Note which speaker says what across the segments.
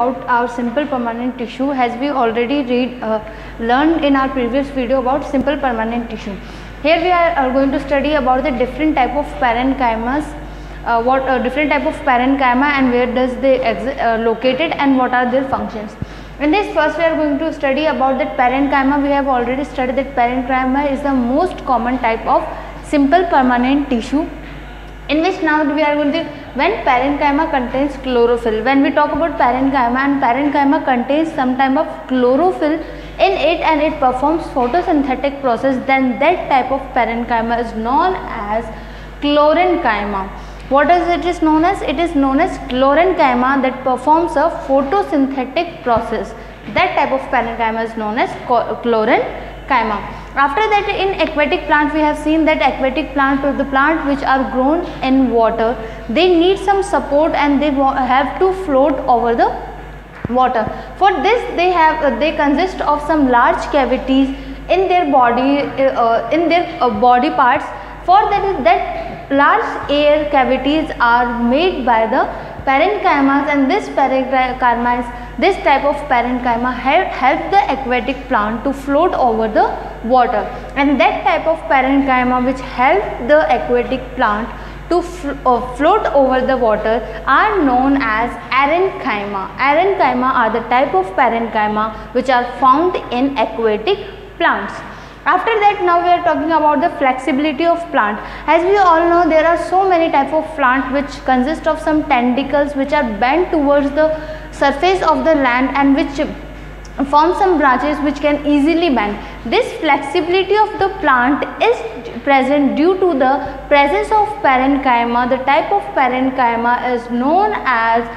Speaker 1: about our simple permanent tissue as we already read uh, learned in our previous video about simple permanent tissue. Here we are, are going to study about the different type of parenchymas uh, what uh, different type of parenchyma and where does they uh, located and what are their functions. In this first we are going to study about that parenchyma. We have already studied that parenchyma is the most common type of simple permanent tissue in which now we are going to when parenchyma contains chlorophyll when we talk about parenchyma and parenchyma contains some type of chlorophyll in it and it performs photosynthetic process then that type of parenchyma is known as chlorenchyma. What is it is known as? It is known as chlorenchyma that performs a photosynthetic process. That type of parenchyma is known as chlorenchyma after that in aquatic plant we have seen that aquatic plant or the plant which are grown in water. They need some support and they have to float over the water. For this they have uh, they consist of some large cavities in their body uh, in their uh, body parts. For that that large air cavities are made by the parenchymas and this parenchymas this type of parenchyma help, help the aquatic plant to float over the water and that type of parenchyma which help the aquatic plant to fl uh, float over the water are known as aerenchyma. Aerenchyma are the type of parenchyma which are found in aquatic plants. After that now we are talking about the flexibility of plant. As we all know there are so many type of plant which consist of some tentacles which are bent towards the surface of the land and which form some branches which can easily bend. This flexibility of the plant is present due to the presence of parenchyma. The type of parenchyma is known as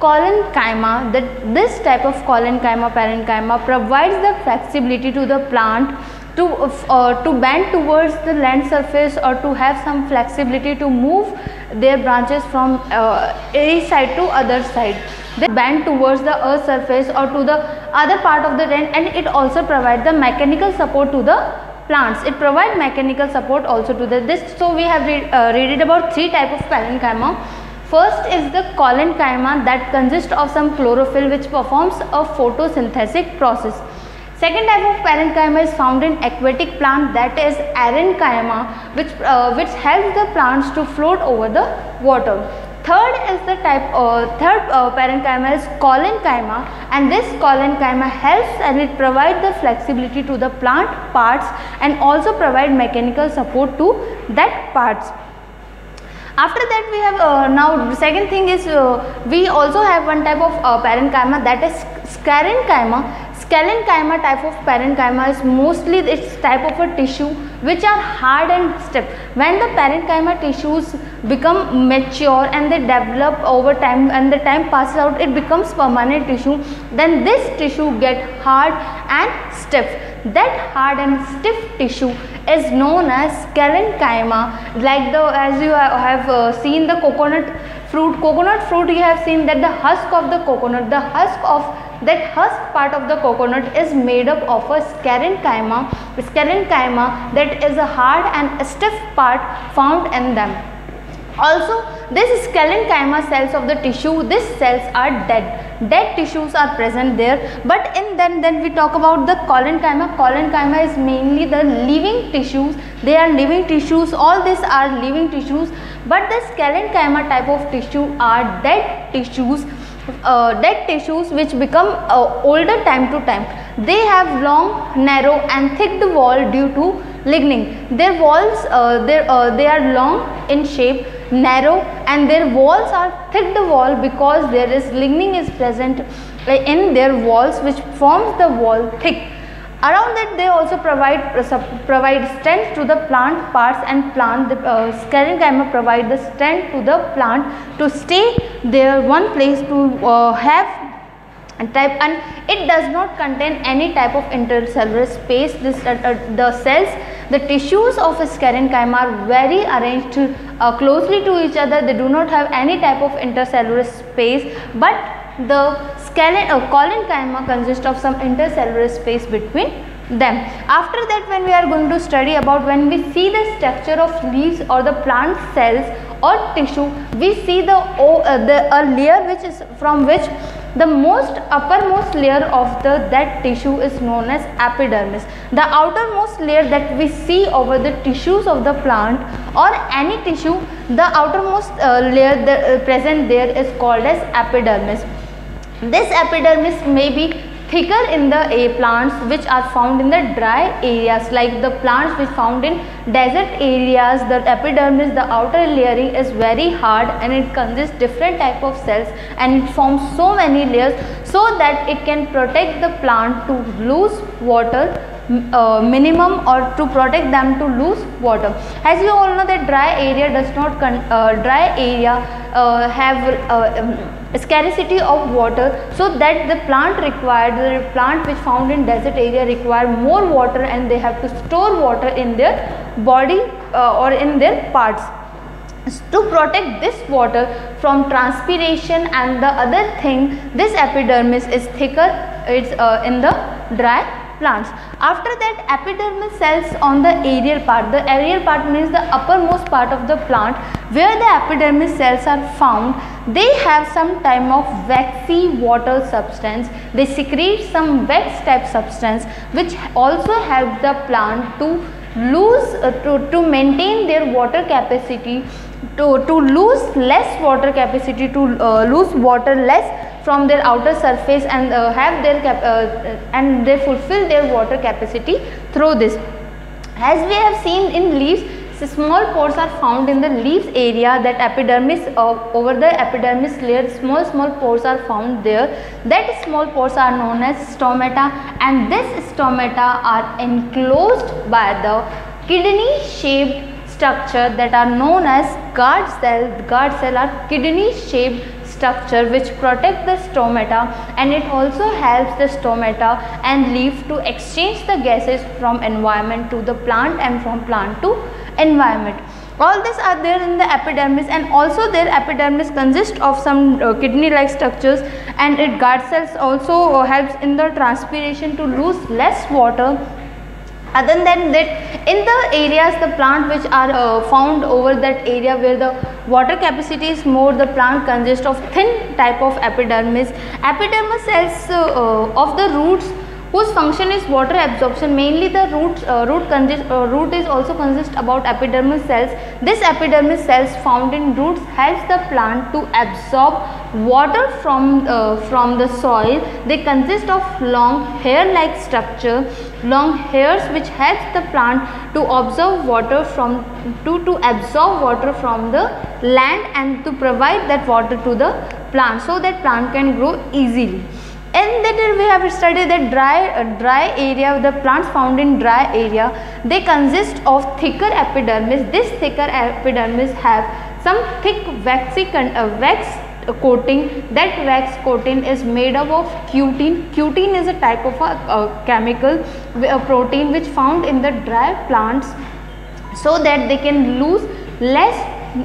Speaker 1: collenchyma. That this type of collenchyma parenchyma provides the flexibility to the plant to, uh, to bend towards the land surface or to have some flexibility to move their branches from uh, a side to other side. They bend towards the earth surface or to the other part of the land and it also provides the mechanical support to the plants. It provides mechanical support also to the this. So we have read, uh, read about three type of parenchyma. First is the collenchyma that consists of some chlorophyll which performs a photosynthetic process. Second type of parenchyma is found in aquatic plant that is aerenchyma which, uh, which helps the plants to float over the water. Third is the type, uh, third uh, parenchyma is collenchyma and this collenchyma helps and it provides the flexibility to the plant parts and also provide mechanical support to that parts. After that we have uh, now second thing is uh, we also have one type of uh, parenchyma that is sclerenchyma Sclerenchyma type of parenchyma is mostly its type of a tissue which are hard and stiff. When the parenchyma tissues become mature and they develop over time and the time passes out it becomes permanent tissue then this tissue get hard and stiff. That hard and stiff tissue is known as sclerenchyma like the as you have uh, seen the coconut fruit coconut fruit you have seen that the husk of the coconut the husk of that husk part of the coconut is made up of a sclerenchyma sclerenchyma that is a hard and stiff part found in them. Also this sclerenchyma cells of the tissue these cells are dead. Dead tissues are present there but in then then we talk about the collenchyma collenchyma is mainly the living tissues. They are living tissues. All these are living tissues. But the sclerenchyma type of tissue are dead tissues uh, dead tissues which become uh, older time to time. They have long, narrow and thick the wall due to lignin. Their walls, uh, uh, they are long in shape, narrow and their walls are thick the wall because there is lignin is present in their walls which forms the wall thick. Around that they also provide uh, provide strength to the plant parts and plant the uh, sclerenchyma provide the strength to the plant to stay there one place to uh, have type and it does not contain any type of intercellular space. This uh, uh, the cells the tissues of sclerenchyma are very arranged uh, closely to each other. They do not have any type of intercellular space but the scalene, uh, collenchyma consists of some intercellular space between them. After that when we are going to study about when we see the structure of leaves or the plant cells or tissue, we see the, uh, the a layer which is from which the most uppermost layer of the that tissue is known as epidermis. The outermost layer that we see over the tissues of the plant or any tissue, the outermost uh, layer uh, present there is called as epidermis. This epidermis may be thicker in the A plants which are found in the dry areas like the plants which found in desert areas. The epidermis the outer layering is very hard and it consists different type of cells and it forms so many layers so that it can protect the plant to lose water uh, minimum or to protect them to lose water. As you all know that dry area does not uh, dry area uh, have uh, um, scarcity of water so that the plant required the plant which found in desert area require more water and they have to store water in their body uh, or in their parts. To protect this water from transpiration and the other thing this epidermis is thicker it's uh, in the dry plants. After that epidermis cells on the aerial part, the aerial part means the uppermost part of the plant where the epidermis cells are found, they have some type of waxy water substance, they secrete some wax type substance which also help the plant to lose, uh, to, to maintain their water capacity to, to lose less water capacity to uh, lose water less from their outer surface and uh, have their uh, and they fulfill their water capacity through this. As we have seen in leaves, small pores are found in the leaves area that epidermis uh, over the epidermis layer small small pores are found there that small pores are known as stomata and this stomata are enclosed by the kidney shaped structure that are known as guard cell guard cell are kidney shaped structure which protect the stomata and it also helps the stomata and leaf to exchange the gases from environment to the plant and from plant to environment. All these are there in the epidermis and also their epidermis consists of some uh, kidney like structures and it guard cells also uh, helps in the transpiration to lose less water other than that in the areas the plant which are uh, found over that area where the water capacity is more the plant consists of thin type of epidermis. Epidermis cells uh, uh, of the roots whose function is water absorption. Mainly the root uh, root consist uh, root is also consist about epidermis cells. This epidermis cells found in roots helps the plant to absorb water from uh, from the soil. They consist of long hair like structure long hairs which helps the plant to absorb water from to to absorb water from the land and to provide that water to the plant so that plant can grow easily and then we have studied that dry uh, dry area the plants found in dry area. They consist of thicker epidermis. This thicker epidermis have some thick waxy uh, wax coating. That wax coating is made up of cutin cutin is a type of a, a chemical a protein which found in the dry plants so that they can lose less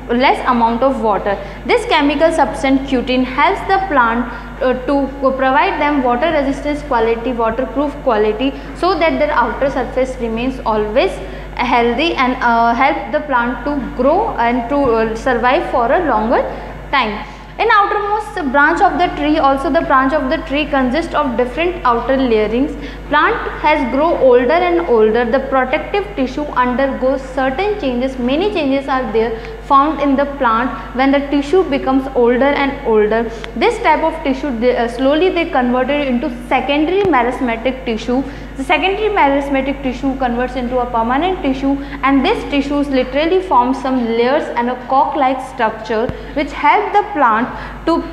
Speaker 1: less amount of water. This chemical substance cutin helps the plant uh, to provide them water resistance quality, waterproof quality so that their outer surface remains always healthy and uh, help the plant to grow and to uh, survive for a longer time. In outermost branch of the tree also the branch of the tree consists of different outer layerings. Plant has grow older and older. The protective tissue undergoes certain changes. Many changes are there found in the plant when the tissue becomes older and older. This type of tissue they, uh, slowly they converted into secondary meristematic tissue. The secondary meristematic tissue converts into a permanent tissue and this tissues literally forms some layers and a cork like structure which help the plant to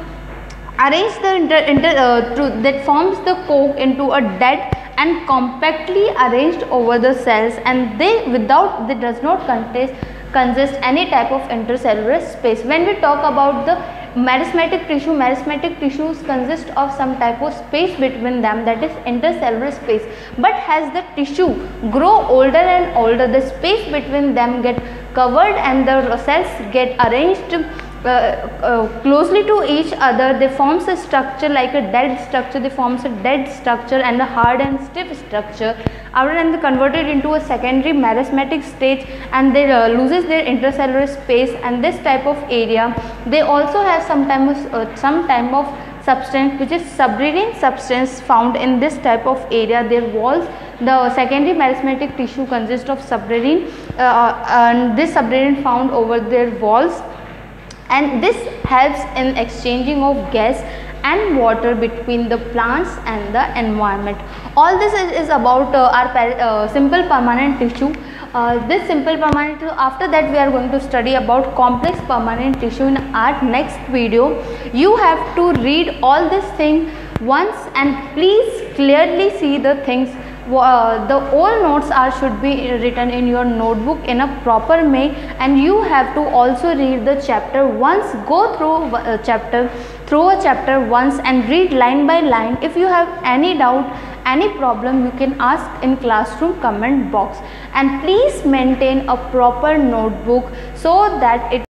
Speaker 1: arrange the inter, inter uh, that forms the cork into a dead and compactly arranged over the cells and they without they does not contain consist any type of intercellular space. When we talk about the meristematic tissue, meristematic tissues consist of some type of space between them that is intercellular space. But as the tissue grow older and older, the space between them get covered and the cells get arranged uh, uh, closely to each other they forms a structure like a dead structure they forms a dead structure and a hard and stiff structure then they converted into a secondary meristematic stage and they uh, loses their intercellular space and this type of area they also have some of uh, some time of substance which is suberin substance found in this type of area. Their walls the secondary meristematic tissue consists of suberin uh, and this suberin found over their walls. And this helps in exchanging of gas and water between the plants and the environment. All this is, is about uh, our uh, simple permanent tissue. Uh, this simple permanent tissue, after that we are going to study about complex permanent tissue in our next video. You have to read all this thing once and please clearly see the things uh, the all notes are should be written in your notebook in a proper way and you have to also read the chapter once go through uh, chapter through a chapter once and read line by line. If you have any doubt any problem you can ask in classroom comment box. And please maintain a proper notebook so that it